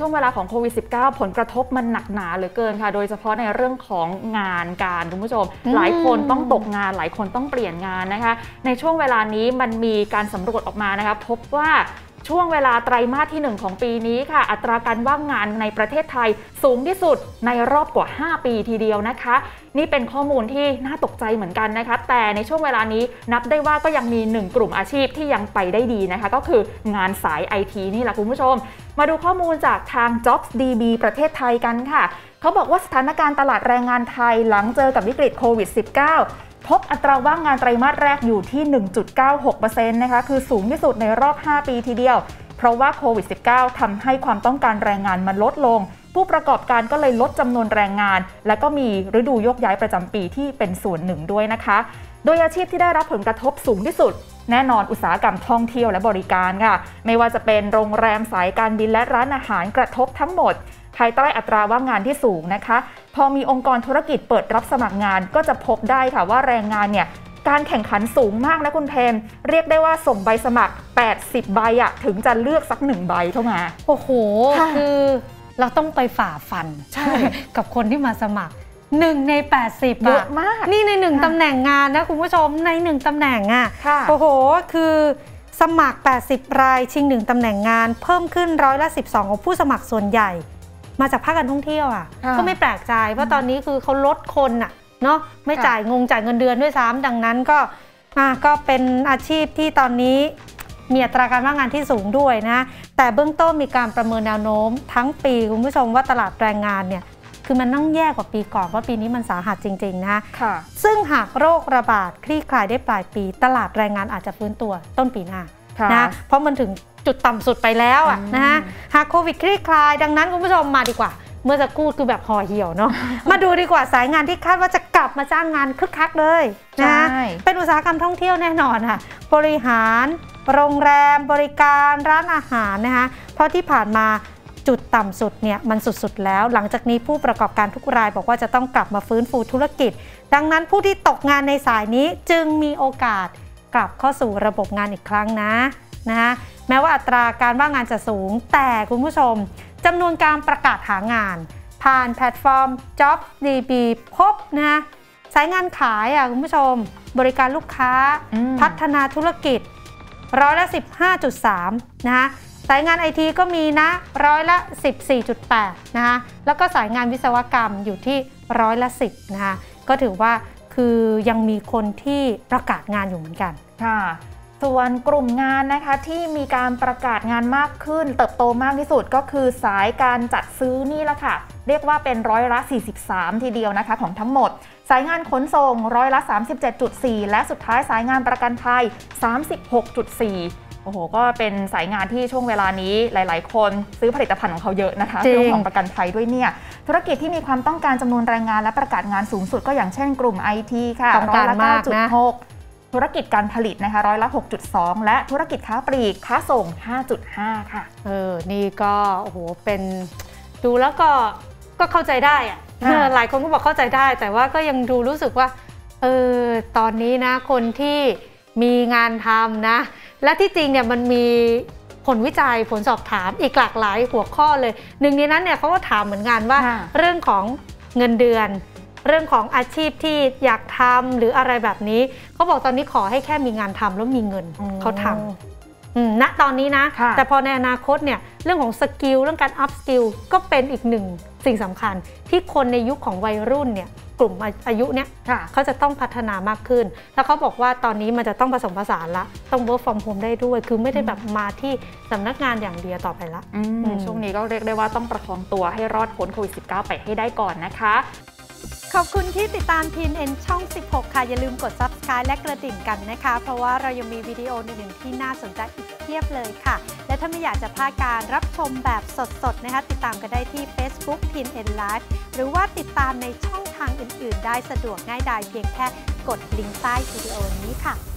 ช่วงเวลาของโควิด -19 ผลกระทบมันหนักหนาเหลือเกินค่ะ โดยเฉพาะในเรื่องของงานการคุณผู้ชม หลายคนต้องตกงาน หลายคนต้องเปลี่ยนงานนะคะ ในช่วงเวลานี้มันมีการสำรวจออกมานะคะพบว่า ช่วงเวลาไตรมาสที่ 1 ของปีนี้ค่ะ อัตราการว่างงานในประเทศไทยสูงที่สุดในรอบกว่า 5 ปีทีเดียวนะคะ นี่เป็นข้อมูลที่น่าตกใจเหมือนกันนะคะ แต่ในช่วงเวลานี้นับได้ว่าก็ยังมี 1 กลุ่มอาชีพที่ยังไปได้ดีนะคะ ก็คืองานสายไอทีนี่แหละคุณผู้ชม มาดูข้อมูลจากทาง JobsDB ประเทศไทยกันค่ะ เขาบอกว่าสถานการณ์ตลาดแรงงานไทยหลังเจอกับวิกฤตโควิด -19 พบอัตราว่างงานไตรมาสแรกอยู่ที่ 1.96%นะคะ คือสูงที่สุดในรอบ 5 ปีทีเดียว เพราะว่าโควิด -19 ทำให้ความต้องการแรงงานมันลดลง ผู้ประกอบการก็เลยลดจำนวนแรงงาน และก็มีฤดูยกย้ายประจำปีที่เป็นส่วนหนึ่งด้วยนะคะ โดยอาชีพที่ได้รับผลกระทบสูงที่สุด แน่นอนอุตสาหกรรมท่องเที่ยวและบริการค่ะ ไม่ว่าจะเป็นโรงแรมสายการบินและร้านอาหารกระทบทั้งหมด ภายใต้อัตราว่างงานที่สูงนะคะ พอมีองค์กรธุรกิจเปิดรับสมัครงานก็จะพบได้ค่ะว่าแรงงานเนี่ยการแข่งขันสูงมากนะคุณเพมเรียกได้ว่าส่งใบสมัคร 80 ใบอะถึงจะเลือกสักหนึ่งใบเข้ามาโอ้โห คือเราต้องไปฝ่าฟันใช่กับคนที่มาสมัครหนึ่งใน 80เยอะมากนี่ในหนึ่งค่ะตำแหน่งงานนะคุณผู้ชมในหนึ่งตำแหน่งอะค่ะโอ้โห คือสมัคร 80 รายชิงหนึ่งตำแหน่งงาน เพิ่มขึ้นร้อยละ 12 ของผู้สมัครส่วนใหญ่ มาจากภาคการท่องเที่ยวอะค่ะ ก็ไม่แปลกใจเพราะตอนนี้คือเขาลดคนอะเนาะไม่ค่ะจ่ายงงจ่ายเงินเดือนด้วยซ้ำดังนั้นก็อะก็เป็นอาชีพที่ตอนนี้มีอัตราการว่างงานที่สูงด้วยนะ แต่เบื้องต้นมีการประเมินแนวโน้ม ทั้งปีคุณผู้ชมว่าตลาดแรงงานเนี่ย คือมันต้องแย่กว่าปีก่อนว่าปีนี้มันสาหัสจริง ๆ นะค่ะซึ่งหากโรคระบาดคลี่คลายได้ปลายปี ตลาดแรงงานอาจจะฟื้นตัวต้นปีหน้าค่ะ นะเพราะมันถึงจุดต่ำสุดไปแล้วอะอืมนะฮะหากโควิดคลี่คลาย ดังนั้นคุณผู้ชมมาดีกว่า เมื่อจะกู้คือแบบห่อเหี่ยวเนาะมาดูดีกว่าสายงานที่คาดว่าจะกลับมาจ้างงานคึกคักเลยนะใช่เป็นอุตสาหกรรมท่องเที่ยวแน่นอนค่ะบริหารโรงแรมบริการร้านอาหารนะคะเพราะที่ผ่านมาจุดต่ำสุดเนี่ยมันสุดๆแล้ว หลังจากนี้ผู้ประกอบการทุกรายบอกว่าจะต้องกลับมาฟื้นฟูธุรกิจ ดังนั้นผู้ที่ตกงานในสายนี้จึงมีโอกาส กลับเข้าสู่ระบบงานอีกครั้งนะนะคะแม้ว่าอัตราการว่างงานจะสูง แต่คุณผู้ชมจำนวนการประกาศหางาน ผ่านแพลตฟอร์ม JobsDB พบนะสายงานขายอะคุณผู้ชม บริการลูกค้าอืมพัฒนาธุรกิจร้อยละ 15.3 นะคะสายงานไอทีก็มีนะร้อยละ 14.8 นะคะแล้วก็สายงานวิศวกรรมอยู่ที่ร้อยละ 10 นะคะก็ถือว่า คือยังมีคนที่ประกาศงานอยู่เหมือนกันค่ะส่วนกลุ่มงานนะคะที่มีการประกาศงานมากขึ้น เติบโตมากที่สุดก็คือสายการจัดซื้อนี่แหละค่ะ เรียกว่าเป็นร้อยละ 43 ทีเดียวนะคะของทั้งหมด สายงานขนส่งร้อยละ 37.4 และสุดท้ายสายงานประกันภัย 36.4 โอ้โห ก็เป็นสายงานที่ช่วงเวลานี้หลาย ๆ คนซื้อผลิตภัณฑ์ของเขาเยอะนะคะจริงเรื่องของประกันภัยด้วยเนี่ย ธุรกิจที่มีความต้องการจำนวนแรงงานและประกาศงานสูงสุดก็อย่างเช่นกลุ่ม IT ค่ะต้องการมากนะ9.6ธุรกิจการผลิตนะคะร้อยละ 6.2 และธุรกิจค้าปลีกค้าส่ง 5.5 ค่ะ เออ นี่ก็โอ้โหเป็นดูแล้วก็ก็เข้าใจได้อะค่ะเออหลายคนก็บอกเข้าใจได้ แต่ว่าก็ยังดูรู้สึกว่าเออตอนนี้นะคนที่มีงานทำนะ และที่จริงเนี่ยมันมีผลวิจัยผลสอบถามอีกหลากหลายหัวข้อเลย หนึ่งในนั้นเนี่ยเขาก็ถามเหมือนกันว่าค่ะเรื่องของเงินเดือน เรื่องของอาชีพที่อยากทำหรืออะไรแบบนี้เขาบอกตอนนี้ขอให้แค่มีงานทำแล้วมีเงินเขาทำอืมณตอนนี้นะค่ะแต่พอในอนาคตเนี่ยเรื่องของ skill เรื่องการ upskill ก็เป็นอีกหนึ่งสิ่งสำคัญที่คนในยุคของวัยรุ่นเนี่ย กลุ่มอายุเนี่ยค่ะเขาจะต้องพัฒนามากขึ้น แล้วเขาบอกว่าตอนนี้มันจะต้องผสมผสานละ ต้อง work from home ได้ด้วย คือไม่ได้แบบมาที่สำนักงานอย่างเดียวต่อไปละอืมอืมช่วงนี้ก็เรียกได้ว่าต้องประคองตัวให้รอดพ้นโควิด -19 ไปให้ได้ก่อนนะคะ ขอบคุณที่ติดตามทีมเอ็นช่อง 16 ค่ะ อย่าลืมกด subscribe และกระดิ่งกันนะคะ เพราะว่าเรายังมีวิดีโออื่นๆที่น่าสนใจอีกเพียบเลยค่ะ และถ้าไม่อยากจะพลาดการรับชมแบบสดๆนะคะ ติดตามกันได้ที่ Facebook TNN Live หรือว่าติดตามในช่องทางอื่นๆ ได้สะดวกง่ายดายเพียงแค่กดลิงก์ใต้วิดีโอนี้ค่ะ